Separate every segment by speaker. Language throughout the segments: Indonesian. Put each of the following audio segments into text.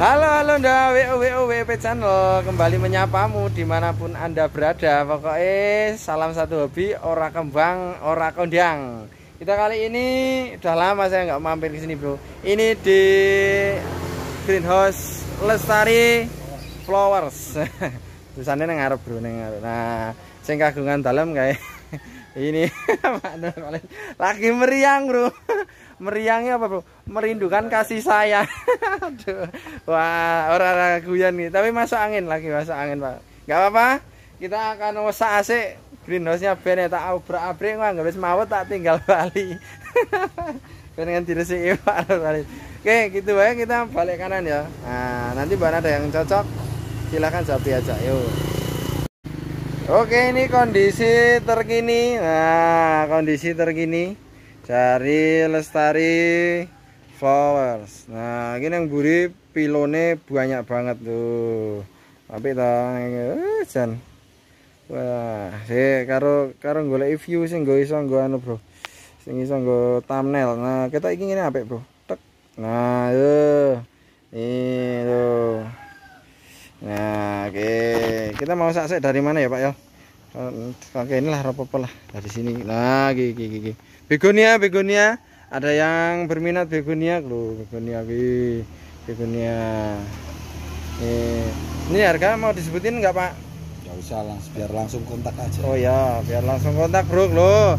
Speaker 1: Halo halo nda. WO channel. Kembali menyapamu di mana pun anda berada. Pokoknya salam satu hobi ora kembang ora kondang. Kita kali ini udah lama saya nggak mampir ke sini bro. Ini di greenhouse lestari flowers. Tulisannya neng ngarep bro neng ngarep. Nah saya dalam kayak ini. Lagi meriang bro meriangnya apa bro? Merindukan kasih sayang. Aduh. wah orang guyan nih. Tapi masuk angin lagi masuk angin pak. Nggak apa-apa. Kita akan usah AC greenhouse nya ben ya, tak obrak abrik nggak nggak mau tak tinggal bali pengen diresi pak balik. Oke gitu ya kita balik kanan ya. Nah nanti buat ada yang cocok silahkan sapi aja yuk Oke ini kondisi terkini. Nah kondisi terkini Dari Lestari Flowers Nah ini yang buri pilone banyak banget tuh Tapi toh Jan Wah sih karo karo golek view sing gue iso gue anu bro Sing iso gue thumbnail Nah kita ingin apa bro Tek Nah yuk Ini tuh Nah, oke. Okay. Kita mau sakse dari mana ya, Pak ya? Oke, inilah apa lah dari sini. Nah, gigi gigi. Begonia, begonia. Ada yang berminat begonia, loh, begonia gigi. Begonia. Nih. Ini harga mau disebutin nggak, Pak?
Speaker 2: Gak usah langsung biar langsung kontak aja.
Speaker 1: Oh ya, biar langsung kontak, Bro, lo.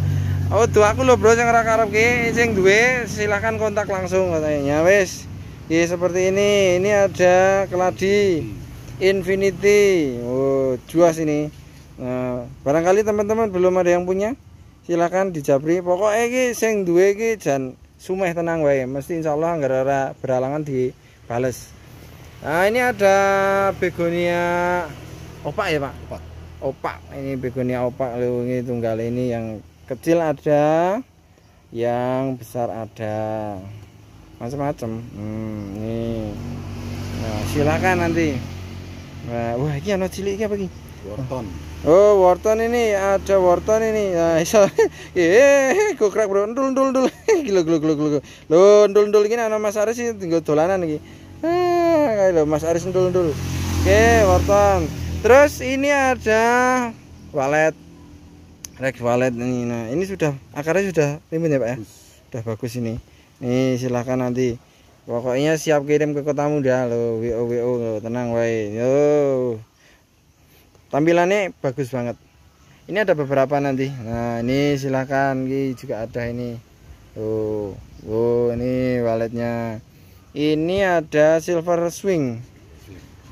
Speaker 1: Oh, tuh aku lo, Bro, yang arep ki sing duwe silahkan kontak langsung katanya. Wes. Ini seperti ini. Ini ada keladi. Infinity oh juas ini nah, barangkali teman-teman belum ada yang punya silahkan dijabri. Pokoknya ini sing duwe ini dan sumeh tenang wae. Mesti insya Allah nggak ada beralangan di bales nah ini ada begonia opak ya pak?
Speaker 2: Opak.
Speaker 1: Opak. Ini begonia opak ini tunggal ini yang kecil ada yang besar ada. Macam-macam hmm, nih nah silakan nanti. Nah, wah ini ada cilik ini apa ini?
Speaker 2: Worton.
Speaker 1: Oh, worton ini ada worton ini. Nah, iso. Eh, kokrak bro, ndul ndul ndul. Gila gila gila gila. Lo ndul ndul ini ana Mas Aris ini tinggal dolanan iki. Ah, kayak lo Mas Aris ndul ndul. Oke, worton. Terus ini ada walet. Rex walet ini. Nah, ini sudah akarnya sudah limbun ya, Pak ya? Sudah bagus ini. Nih, silakan nanti pokoknya siap kirim ke kotamu dah lo wo wo tenang wae yo tampilannya bagus banget. Ini ada beberapa nanti. Nah ini silahkan ini juga ada ini. Tuh oh ini walletnya ini ada silver swing.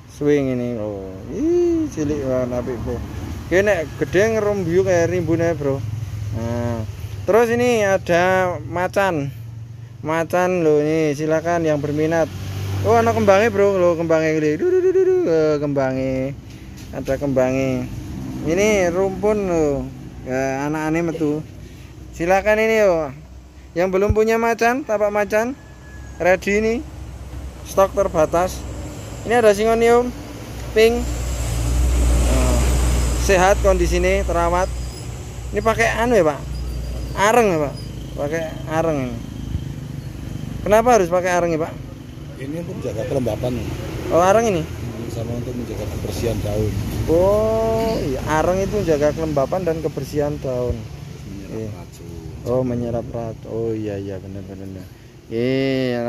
Speaker 1: Swing ini. Oh ih cilik warna apik bro kene gede ngerumbu kayak rimbunnya bro. Nah terus ini ada macan. Macan lo ini silakan yang berminat. Oh anak kembangnya bro. Lo kembangnya gede. Uh, kembangnya ada kembangnya ini rumpun lo ya, anak aneh metu. Silakan ini yo. Yang belum punya macan tapak macan ready ini. Stok terbatas. Ini ada singonium pink. Oh, sehat kondisi ini terawat. Ini pakai anu ya pak? Areng ya pak? Pakai areng ini. Kenapa harus pakai arang ya Pak?
Speaker 2: Ini untuk menjaga kelembapan.
Speaker 1: Oh arang ini?
Speaker 2: Sama untuk menjaga kebersihan daun.
Speaker 1: Oh iya arang itu menjaga kelembapan dan kebersihan daun.
Speaker 2: Menyerap iya. racun.
Speaker 1: Oh menyerap racun. Oh iya iya benar benar. Iya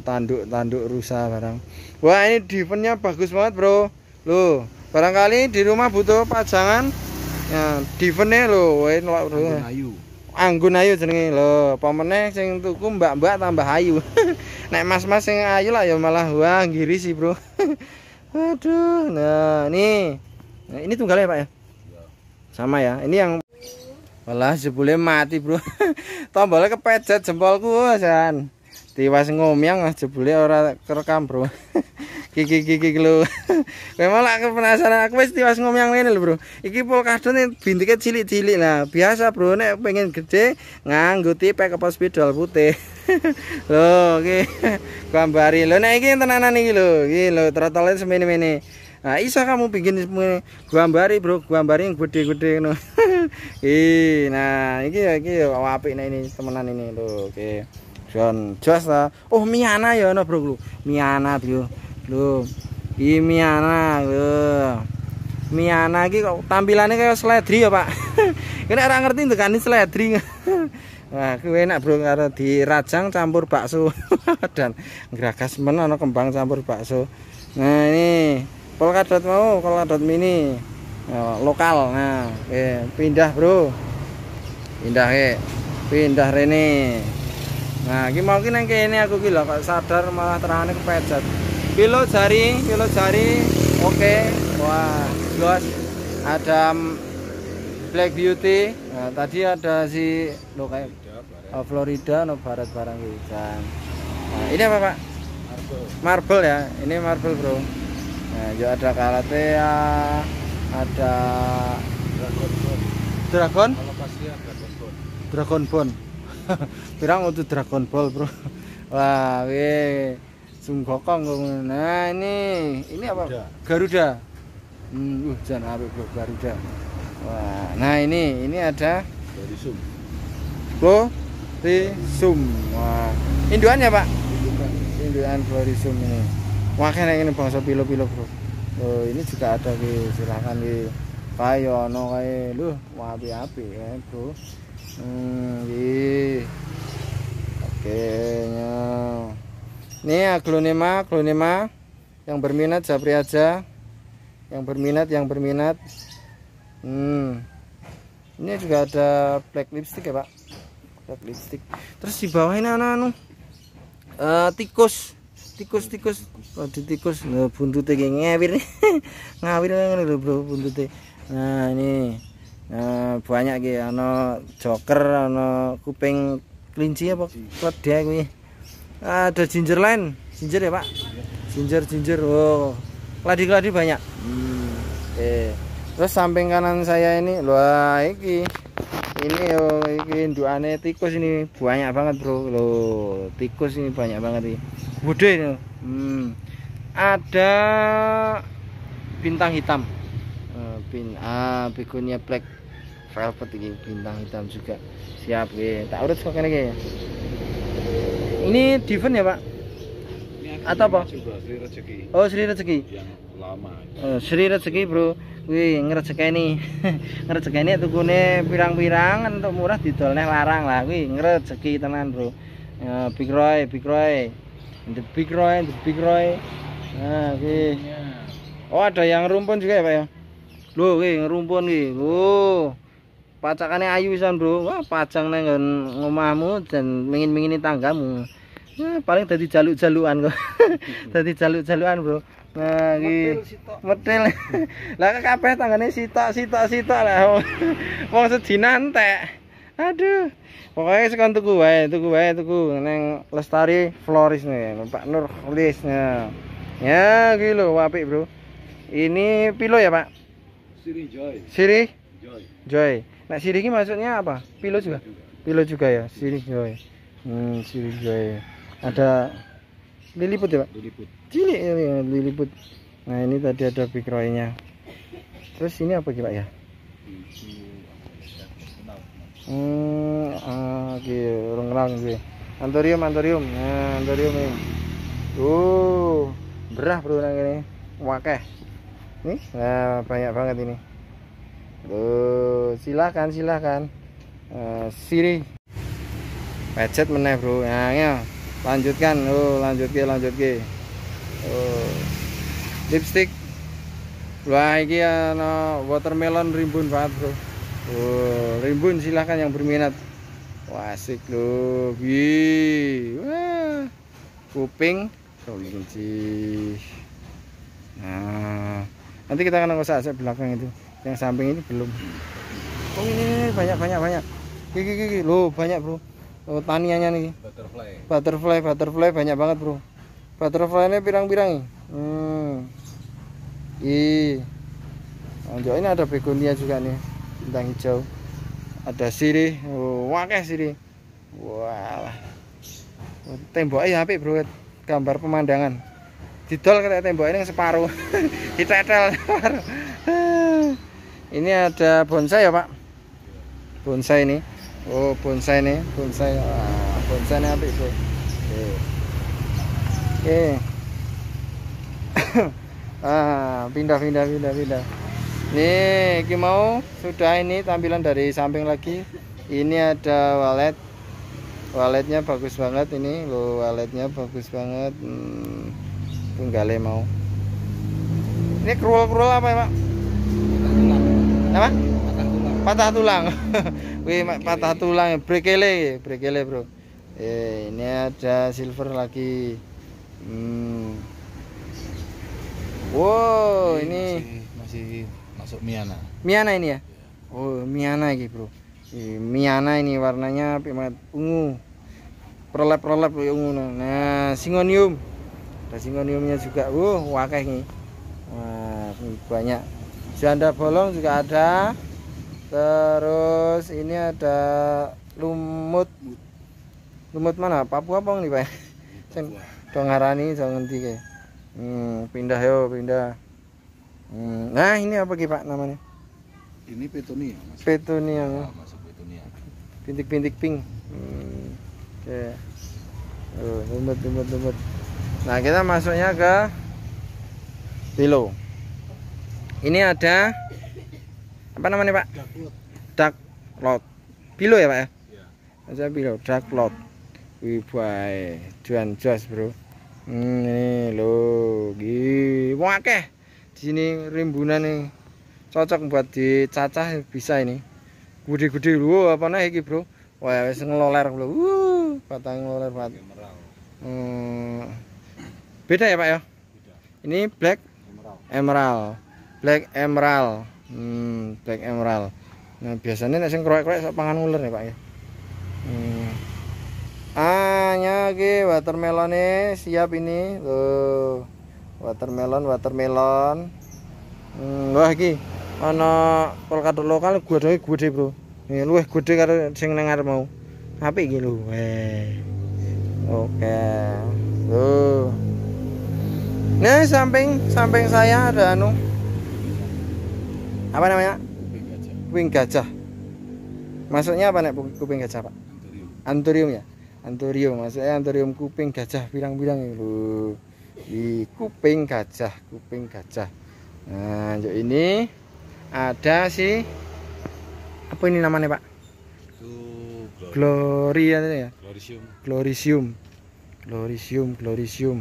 Speaker 1: tanduk tanduk rusa barang. Wah ini defennya bagus banget bro. Loh barangkali di rumah butuh pajangan. Ya defennya loh. Wah ini
Speaker 2: ayu
Speaker 1: anggun ayu jenenge lho apa meneh sing tuku mbak-mbak tambah ayu nek mas-mas sing ayu lah ya malah wah ngiri sih bro aduh nah ini nah, ini tunggalnya pak ya sama ya ini yang malah jebule mati bro tombolnya kepejet jempolku san tiwas ngomyang jebule ora kerekam bro Kiki kiki lu. Kowe malah aku penasaran aku wis tiwas ngomong ngene lho, Bro. Iki polkadon bintike cilik-cilik lah. Biasa, Bro, nek pengen gede nganggo tipe apa spidol putih. lho, iki gambari. Lho nek iki tenanan iki lho. Iki lho trotolnya semene-mene. Nah, isa kamu bikin gambari, Bro. Gambari yang gede-gede ngono. Ih, nah iki ya iki ya apik nek ini temenan ini lho. Oke. Jon, jos ta. Oh, Miana ya ono, Bro. Miana, Bro. lho iki Miana lho Miana iki kok tampilannya kayak seledri ya pak ini orang ngerti tuh kan ini seledri Wah, kuwi enak bro karo dirajang campur bakso dan geragas men ana kembang campur bakso. Nah, ini polkadot mau polkadot mini. Oh, lokal. Nah, oke, pindah, Bro. Pindah ke. Pindah rene. Nah, iki mau ki nang kene aku ki lho kok sadar malah terangane kepecet. Pilo jari, pilo jari. Oke. Wah, jelas ada Black Beauty. Nah, tadi ada si lo kayak oh, Florida no barat barang hujan. Nah, ini apa, Pak?
Speaker 2: Marble.
Speaker 1: Marble ya. Ini marble, Bro. Nah, juga ada Kalatea, ada
Speaker 2: Dragon.
Speaker 1: Dragon,
Speaker 2: Ball.
Speaker 1: Pirang untuk Dragon Ball, Bro. Wah, weh. Sunggokong. Nah, ini ini apa?
Speaker 2: Garuda.
Speaker 1: Garuda. Hmm, uh, jangan apik, Bro, Garuda. Wah, nah ini ini ada
Speaker 2: Zoom.
Speaker 1: Florisum. Wah, induan ya, Pak? Induan Florisum ini. Wah, kayak ini bangsa pilo-pilo, Bro. Oh, ini juga ada ki, silakan ki. Kayak ono kayak lu, wah api-api ya, Bro. Hmm, ki. Oke, nya. Ini aglonema, aglonema yang berminat japri aja. Yang berminat, yang berminat. Hmm. Ini juga ada black lipstick ya, Pak. Black lipstick. Terus di bawah ini anu anu eh tikus. Tikus tikus. Oh, tikus nah, buntutnya kayak ngawir nih. ngawir lho, Bro, buntutnya. Nah, ini. Nah, banyak ki ana joker, ana kuping kelinci apa kledai kuwi. Ada ginger line, ginger ya, Pak. Ginger ginger. Oh. Keladi-keladi banyak. Eh. Terus samping kanan saya ini, wah iki. Ini oh iki indukane tikus ini banyak banget bro. Lo tikus ini banyak banget ini. Gede ini hmm. ada bintang hitam. Eh, bin ah begonia black velvet ini bintang hitam juga. Siap ya tak urut kok ini ini diven ya pak Atau apa?
Speaker 2: Sri Rezeki.
Speaker 1: Oh Sri Rezeki?
Speaker 2: Yang lama.
Speaker 1: Oh, Sri Rezeki bro. Wih ngerezekeni ngerezekeni tukune pirang-pirang untuk murah didolne larang lah. Wih ngerezeki tenan bro. Ya, Big Roy Big Roy. The Big Roy the Big Roy. Nah wih. Oh ada yang rumpun juga ya pak ya? Loh wih ngerumpun wih. Loh. Pacakannya ayu pisan bro. Wah pacang nang nggon ngomahmu dan mingin-mingini tanggamu Nah, paling tadi jaluk-jalukan kok. tadi jaluk-jalukan, Bro. Nah, iki metil. lah kabeh tanggane sitok sitok sitok lah. Wong sedina entek. Aduh. Pokoknya sekon tuku wae, tuku wae, tuku neng Lestari Floris nih, Pak Nur Floris ya. Ya, lho apik, Bro. Ini pilo ya, Pak?
Speaker 2: Siri Joy.
Speaker 1: Siri
Speaker 2: Joy.
Speaker 1: Joy. Nah, Siri ini maksudnya apa? Pilo juga? Pilo juga ya, Siri Joy. Hmm, Siri Joy. Ada liliput ya, Pak?
Speaker 2: Diliput.
Speaker 1: cilik ini ya, liliput. Nah ini tadi ada big roy-nya terus ini apa Ki, Pak ya? Hmm ah oke orang gue. Antorium antorium. Nah antorium ini. Uh berah bro nang ini. Wakeh. Nih nah banyak banget ini. Tuh silakan silakan. Eh, siri pecet meneh bro. Nah ya lanjutkan. Oh lanjut ke lanjut ke. Oh. Lipstick. Wah ini ana watermelon rimbun banget bro. Oh rimbun silahkan yang berminat. Wah asik loh kuping. Kelinci nah. Nanti kita akan ngosak belakang itu. Yang samping ini belum. Oh ini, ini banyak. Banyak banyak gigi gigi loh banyak bro oh, taniannya nih.
Speaker 2: Butterfly.
Speaker 1: butterfly butterfly banyak banget bro. Butterfly ini pirang-pirang nih. Hmm. ih. Ini ada begonia juga nih. Bintang hijau. Ada sirih. Oh, wakeh sirih. Wah temboknya apik bro. Gambar pemandangan. Didol kayak tembok ini separuh. Ditetel separuh ini ada bonsai ya pak? Bonsai ini oh bonsai nih bonsai. Wah, bonsai ini apik bro oke. Oke ah pindah pindah pindah pindah. Nih iki mau. Sudah ini tampilan dari samping lagi. Ini ada walet. Waletnya bagus banget ini. Lo waletnya bagus banget. Hmm, tunggale mau. Ini krual apa ya pak? Apa patah tulang. Wih patah tulang. Brekele brekele bro. Eh ini ada silver lagi. Hmm. wow ini
Speaker 2: masih, masih masuk Miana.
Speaker 1: Miana ini ya? Oh Miana ini bro. Ih, Miana ini warnanya ungu. Prolep ungu. Nah singonium. Ada singoniumnya juga. Uh wakeh nih wah ini banyak. Janda bolong juga ada terus ini ada lumut. Lumut mana? Papua apa nih pak? Sen dong ngarani dong ngerti kayak hmm, pindah yo pindah. Hmm, nah ini apa ki pak namanya?
Speaker 2: Ini Petunia, Mas.
Speaker 1: petunia.
Speaker 2: Ah, masuk Petunia.
Speaker 1: bintik-bintik pink. Hmm. oke. Oh, lumut lumut lumut. Nah kita masuknya ke pilo ini ada apa namanya pak? Dark lot pilo ya pak ya?
Speaker 2: Ya.
Speaker 1: ada pilo dark lot wih bae. Juan jos bro. Hmm, ini lo gih wakeh di sini rimbunan nih cocok buat dicacah bisa ini. Gede-gede lu apa nah iki bro? Wah wis ngeloler bro. Uh batang ngeloler
Speaker 2: Emerald.
Speaker 1: hmm. beda ya pak ya?
Speaker 2: Beda.
Speaker 1: ini black
Speaker 2: emerald.
Speaker 1: Black emerald hmm, black emerald. Nah biasanya nek sing kroek-kroek sak pangan uler ya pak ya. Hmm. ah nyaki watermelon siap ini. Tuh watermelon watermelon. Hmm, wah iki ana polkadot lokal gede gede bro. Ini luwih gede karo sing nang ngarep mau. Apik iki lho oke. Tuh Nah, samping samping saya ada anu. Apa namanya?
Speaker 2: Kuping gajah.
Speaker 1: Kuping gajah. Masuknya apa nek kuping gajah, Pak?
Speaker 2: Anthurium.
Speaker 1: Anturium ya. Anturium, maksudnya anturium kuping gajah bilang-bilang itu. Di kuping gajah, kuping gajah. Nah, ini ada si apa ini namanya, Pak?
Speaker 2: Itu Glor-
Speaker 1: Glory ya ya.
Speaker 2: Glorisium.
Speaker 1: Glorisium. Glorisium, Glorisium.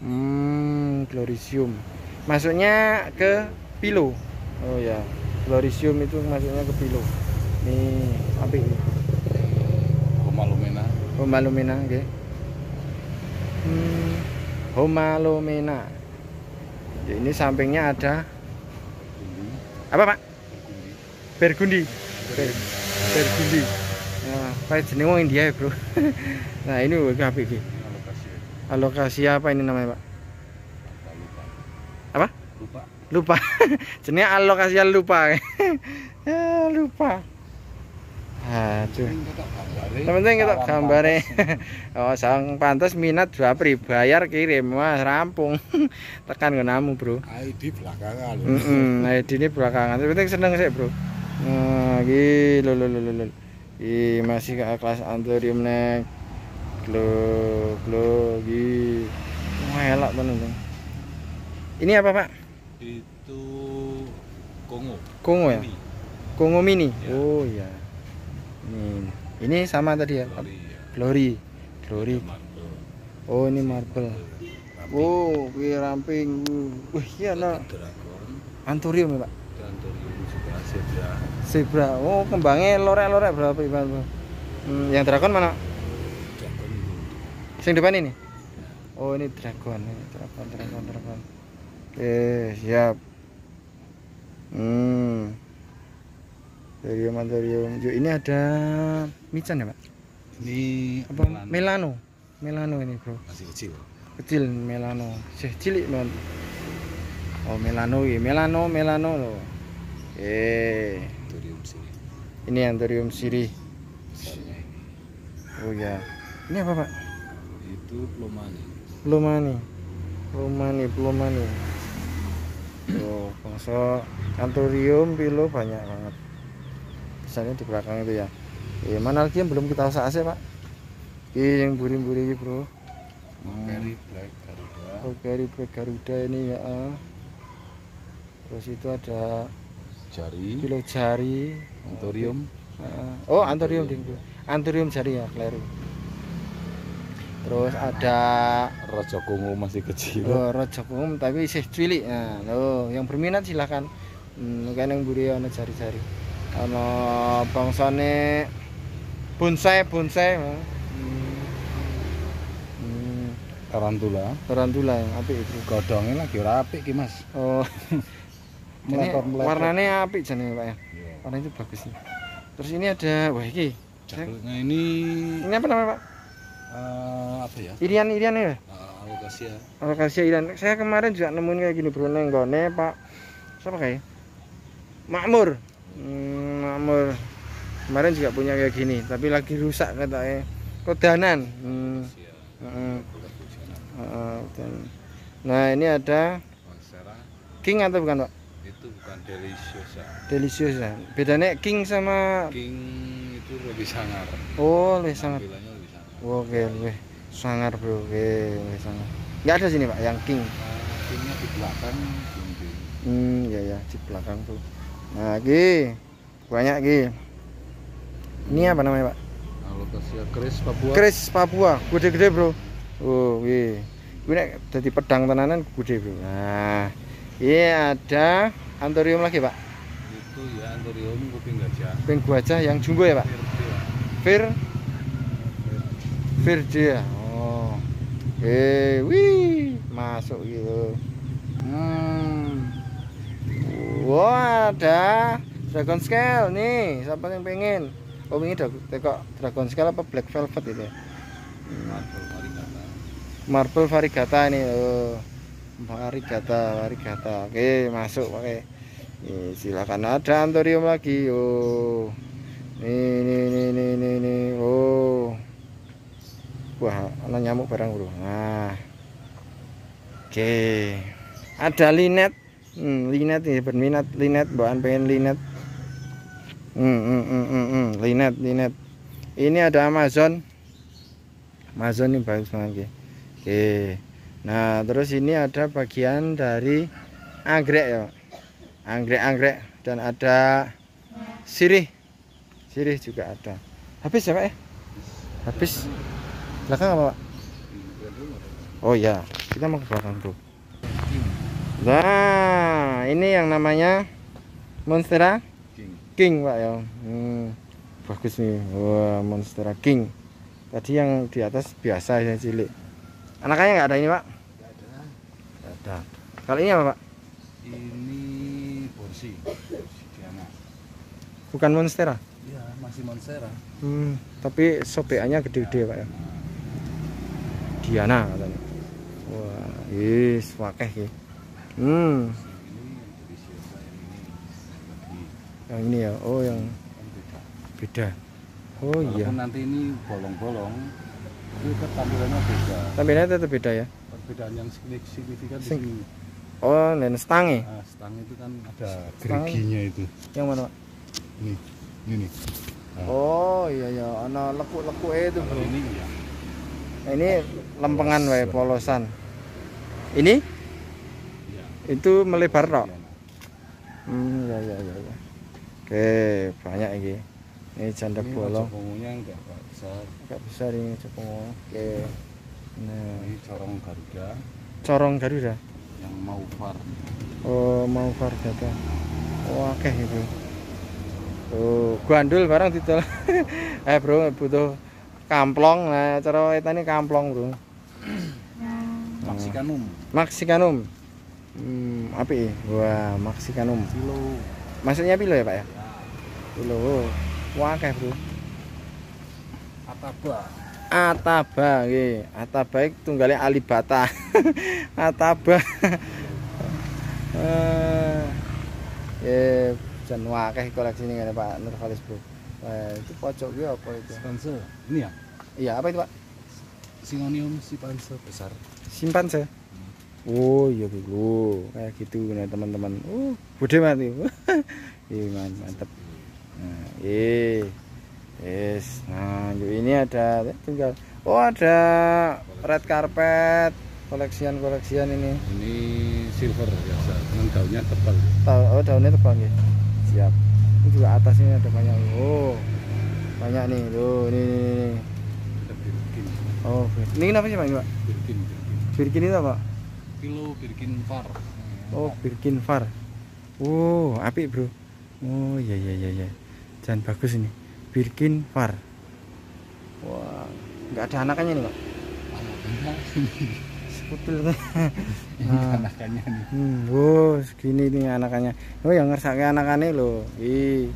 Speaker 1: Hmm, Glorisium. Masuknya ke Pilo. Oh ya. Glorisium itu masuknya ke Pilo. Nih, apa ini?
Speaker 2: Homalomena.
Speaker 1: Homalomena, nggih. Hmm, Homalomena. Ya, ini sampingnya ada apa, Pak? Bergundi. Ber, Bergundi. Nah, kayak jeneng wong India ya, Bro. nah, ini apa iki?
Speaker 2: Alokasi.
Speaker 1: Alokasi apa ini namanya, Pak?
Speaker 2: Lupa.
Speaker 1: Apa?
Speaker 2: Lupa.
Speaker 1: Lupa. Jenenge alokasi lupa. Ya lupa. Aduh.
Speaker 2: Penting kita gambare. pantas.
Speaker 1: oh sang pantas minat japri bayar kirim. Wah rampung. Tekan namu bro.
Speaker 2: ID belakangan.
Speaker 1: Mm nah ini belakangan. Penting seneng sih bro. Nah gini lo lo lo lo lo Ih, masih ke kelas antorium nek glo gi wah elak tenan ini apa pak
Speaker 2: Itu Kongo.
Speaker 1: Kongo ya
Speaker 2: Ini.
Speaker 1: Kongo Mini.
Speaker 2: Ya.
Speaker 1: Oh iya. Ini ini sama tadi ya.
Speaker 2: Glory, ya.
Speaker 1: Glory. Oh ini marble.
Speaker 2: Rapi.
Speaker 1: Oh, kuwi ramping. Wih, iya ana anturium ya, Pak.
Speaker 2: Anthurium juga zebra.
Speaker 1: Zebra. Oh, kembangnya lorek-lorek berapa Pak? Hmm, yang dragon mana?
Speaker 2: Dragon.
Speaker 1: Sing depan ini. Oh, ini dragon. Ini dragon, dragon, dragon. Oke, siap. Hmm. Anturium, anturium. Yuk, ini ada mican ya, Pak?
Speaker 2: Ini
Speaker 1: apa
Speaker 2: Melano.
Speaker 1: melano melano ini bro
Speaker 2: masih kecil.
Speaker 1: kecil melano sih cilik banget oh melano ya melano melano loh eh
Speaker 2: Anthurium sini.
Speaker 1: ini anthurium sirih
Speaker 2: Besarnya ini.
Speaker 1: oh ya ini apa pak
Speaker 2: Itu plomani.
Speaker 1: plumani plumani plumani oh bangsa anthurium pilo banyak banget. Misalnya di belakang itu ya. Eh mana lagi yang belum kita usah AC pak? Ini yang buri-buri ini bro.
Speaker 2: Mulberry black Garuda.
Speaker 1: Valkyrie Black Garuda ini ya. Terus itu ada
Speaker 2: Jari,
Speaker 1: kilo jari.
Speaker 2: Antorium,
Speaker 1: Ah, oh antorium ding bro. Antorium jari ya keliru terus ada
Speaker 2: Raja Kongo masih kecil.
Speaker 1: oh, rojok umum tapi isih cilik. Nah lo yang berminat silahkan. Hmm, kan yang buri ana jari-jari. Ana bangsane bonsai bonsai hmm. hmm.
Speaker 2: Tarantula.
Speaker 1: tarantula yang apik itu
Speaker 2: Godongnya lagi ora apik ki, Mas.
Speaker 1: oh. Ini warnanya apik jane pak ya? Warna itu bagus nih. Terus ini ada wah ini
Speaker 2: Nah, ini
Speaker 1: ini apa namanya pak
Speaker 2: eh, apa ya?
Speaker 1: irian irian ya?
Speaker 2: Uh, Alocasia.
Speaker 1: Alokasi irian. Saya kemarin juga nemuin kayak gini bro nenggone pak. Siapa kayak? Makmur. Hmm, makmur. Kemarin juga punya kayak gini tapi lagi rusak katanya kodanan. Hmm. Dan- nah ini ada king atau bukan pak?
Speaker 2: Itu bukan deliciosa.
Speaker 1: delicious ya bedanya king sama
Speaker 2: King itu lebih sangar.
Speaker 1: oh lebih sangat
Speaker 2: Tampilannya lebih sangar.
Speaker 1: Oke, lebih sangar bro, oke, lebih sangar. Nggak ada sini pak, yang king.
Speaker 2: Kingnya di belakang.
Speaker 1: Hmm, ya ya di belakang tuh. Nah, ki banyak ki. Ini apa namanya pak?
Speaker 2: Alocasia Chris Papua.
Speaker 1: Kris Papua, gede-gede bro. Oh, wih. Gue nek jadi pedang tenanan gede bro. Nah, ini ada antorium lagi pak.
Speaker 2: Itu ya Antorium kuping gajah.
Speaker 1: Pink gajah yang jumbo ya pak. Fir, Verde ya. Oh, oke, wih, masuk gitu. Hmm. Wah, ada Dragon Scale nih. Siapa yang pengen? Oh, ini teko Dragon Scale apa Black Velvet itu? ya?
Speaker 2: Marvel Varigata.
Speaker 1: Marble Varigata ini. Oh. Varigata, Varigata. Oke, masuk pakai. Nih, silakan ada antorium lagi. Oh. Nih, nih, nih, nih, nih, nih. Oh. Wah, ada nyamuk barang, Bro. Nah. Oke. Ada linet. Hmm, linet ini berminat linet, bahan pengen linet. Hmm, hmm, hmm, hmm, hmm. linet, linet. Ini ada Amazon. Amazon ini bagus banget. Oke. Nah, terus ini ada bagian dari anggrek ya. Anggrek-anggrek dan ada sirih. Sirih juga ada. Habis ya, Pak ya? Habis. Belakang apa, Pak? Oh iya, kita mau ke belakang, Bro. Nah, ini yang namanya Monstera
Speaker 2: King.
Speaker 1: King, Pak ya. Hmm, bagus nih. Wah, Monstera King. Tadi yang di atas biasa yang cilik. Anakannya nggak ada ini, Pak?
Speaker 2: Nggak ada.
Speaker 1: Nggak ada. Kalau ini apa, Pak?
Speaker 2: Ini Borsi. Diana.
Speaker 1: Bukan Monstera.
Speaker 2: Iya, masih Monstera.
Speaker 1: Hmm, tapi sobekannya gede-gede, Pak ya. Diana katanya. Wah, yes, wakeh ki. Hmm,
Speaker 2: yang ini
Speaker 1: ya. Oh, yang
Speaker 2: beda.
Speaker 1: Oh iya.
Speaker 2: Walaupun nanti ini bolong-bolong, itu tampilannya beda.
Speaker 1: Tampilannya tetap beda ya.
Speaker 2: Perbedaan yang signi- signifikan di
Speaker 1: Sing-
Speaker 2: sini.
Speaker 1: Oh, dan stange.
Speaker 2: Nah, stang itu kan ada
Speaker 1: Stang.
Speaker 2: geriginya itu.
Speaker 1: Yang mana, Pak?
Speaker 2: Ini, ini nih. Nah,
Speaker 1: Oh, iya ya, ana lekuk-lekuk itu,
Speaker 2: ini ya.
Speaker 1: Ini lempengan wae polosan. Ini
Speaker 2: Iya.
Speaker 1: itu melebar tok.
Speaker 2: Diana.
Speaker 1: Hmm, ya ya ya ya. Oke, banyak ini. Ini janda
Speaker 2: Ini
Speaker 1: bolong.
Speaker 2: Enggak besar.
Speaker 1: agak besar ini cepung oke nah
Speaker 2: Ini corong Garuda
Speaker 1: corong Garuda
Speaker 2: yang mau far.
Speaker 1: oh mau Vargata oh oke itu oh gandul barang didol eh bro butuh kamplong nah cara ini kamplong bro
Speaker 2: Maxicanum.
Speaker 1: Maxicanum hmm api wah Maxicanum
Speaker 2: Silo.
Speaker 1: maksudnya pilo ya pak ya pilo wah oke bro
Speaker 2: Ataba.
Speaker 1: Ataba nggih. Ataba iku tunggale Alibata. Ataba. Eh, eh jan wakeh koleksi ini ngene Pak Nurfalis Bro. Eh, itu pojok ki apa itu?
Speaker 2: Sipanse. Ini ya.
Speaker 1: Iya, apa itu Pak?
Speaker 2: Singonium sipanse besar.
Speaker 1: Simpan saya. Oh iya gitu, kayak gitu nih teman-teman. Uh, bude mati. Iya man, mantep. Nah, eh, yes. Nah, ini ada tinggal. Oh ada red carpet, koleksian-koleksian ini.
Speaker 2: Ini silver biasa, dengan daunnya tebal.
Speaker 1: Tahu oh daunnya tebal nggih. Siap. Ini juga atasnya ada banyak. Oh. Banyak nih. Tuh, ini ini. ini.
Speaker 2: Ada Birkin,
Speaker 1: Oh, ini kenapa sih Pak ini, Pak?
Speaker 2: Birkin, Birkin.
Speaker 1: Birkin itu apa?
Speaker 2: Kilo Birkin Far.
Speaker 1: Oh, Birkin Far. Oh, apik, Bro. Oh, iya iya iya iya. Jangan bagus ini. Birkin Far. Wah, nggak ada anakannya nih, Pak. Sekutil.
Speaker 2: ini
Speaker 1: Nah.
Speaker 2: anakannya nih.
Speaker 1: Hmm, wow, segini nih anakannya. Oh, yang ngersake anakannya loh. Ih.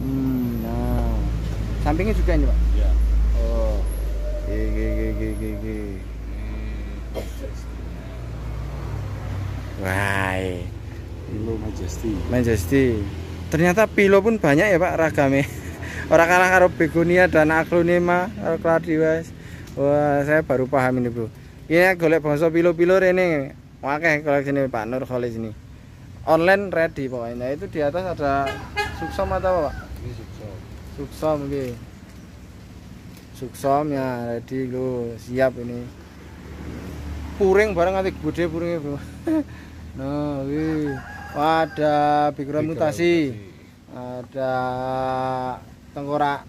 Speaker 1: Hmm, nah. Sampingnya juga ini, Pak.
Speaker 2: Ya. Majesty.
Speaker 1: Wah.
Speaker 2: Kilo Majesty.
Speaker 1: Majesty. Ternyata pilo pun banyak ya Pak ragamnya. Orang kalah karo begonia dan aglonema, karo kladiwas. Wah, saya baru paham ini, Bro. Ini golek bangsa pilo-pilo rene. Oke koleksi ini Pak Nur Khalis ini. Online ready pokoknya. Nah, itu di atas ada suksom atau apa, Pak?
Speaker 2: Ini.
Speaker 1: Suksom iki. Suksom ya ready lo siap ini. Puring bareng nanti gede puringnya, Bro. nah, wih. Ada background mutasi. Ada tengkorak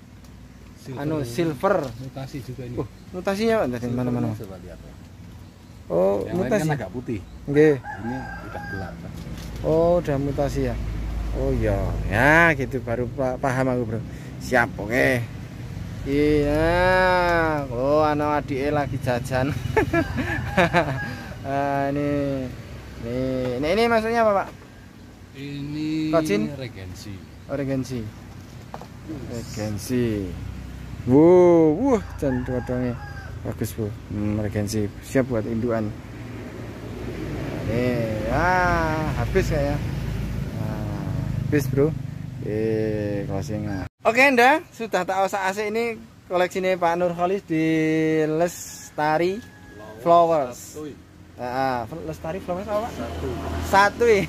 Speaker 2: Silver.
Speaker 1: anu silver.
Speaker 2: mutasi juga ini.
Speaker 1: Oh, mutasinya Pak dari.
Speaker 2: Coba lihat. Pak.
Speaker 1: Oh,
Speaker 2: Yang lain
Speaker 1: mutasi.
Speaker 2: kan agak putih.
Speaker 1: Nggih.
Speaker 2: Ini udah gelap.
Speaker 1: Oh, udah mutasi ya. Oh iya, ya gitu baru pa- paham aku, Bro. Siap, oke. Iya, oh anak adike lagi jajan. ah, ini, ini, ini, ini maksudnya apa, Pak?
Speaker 2: Ini
Speaker 1: Kocin?
Speaker 2: regensi.
Speaker 1: Oh, regensi. Regensi. Wow, wuh, dan dodongnya bagus bu. Hmm, regensi siap buat induan. Nih, ah, habis kayaknya. Nah, habis bro. Eh, closing. Oke, Anda sudah tak usah AC ini koleksinya Pak Nur Khalis di Lestari Flowers. Ah, Lestari Flowers apa? Pak?
Speaker 2: Satu.
Speaker 1: satu ya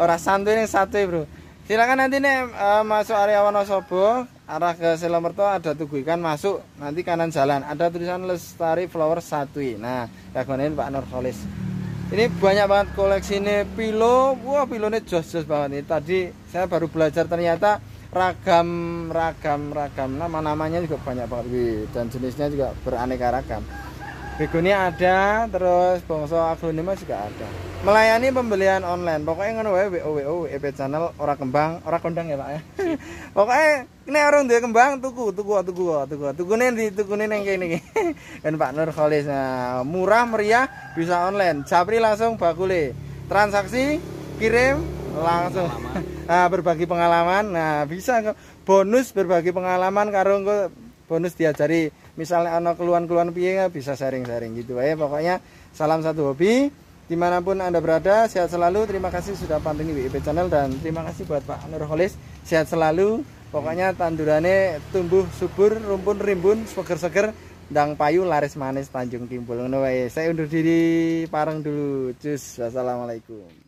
Speaker 1: orang santu ini satu bro silakan nanti nih eh, masuk area Wonosobo arah ke Selamerto ada tugu ikan masuk nanti kanan jalan ada tulisan Lestari Flower satu ya. nah kaguanin Pak Nur Kholis ini banyak banget koleksi ini pilo wah pilonya jos jos banget ini tadi saya baru belajar ternyata ragam ragam ragam nama namanya juga banyak banget dan jenisnya juga beraneka ragam Begonia ada, terus bangsa aglonema juga ada. Melayani pembelian online. Pokoknya ngono wae WO WO EP channel ora kembang, ora kondang ya, Pak ya. Pokoknya ini orang duwe kembang tuku, tuku, tuku, tuku. Tukune di tukune nang kene iki. Kan Pak Nur Khalis. Nah, murah meriah bisa online. Japri langsung bakule. Transaksi kirim langsung. Nah, berbagi pengalaman. Nah, bisa bonus berbagi pengalaman karo bonus diajari. Misalnya anak keluhan-keluhan piye bisa sharing-sharing gitu ya pokoknya salam satu hobi. Di mana pun anda berada sehat selalu. Terima kasih sudah pantengin WIP channel dan terima kasih buat Pak Nur Kholis sehat selalu. Pokoknya tandurannya tumbuh subur rumpun rimbun seger-seger dang payu laris manis Tanjung Timbul saya undur diri pareng dulu. Cus wassalamualaikum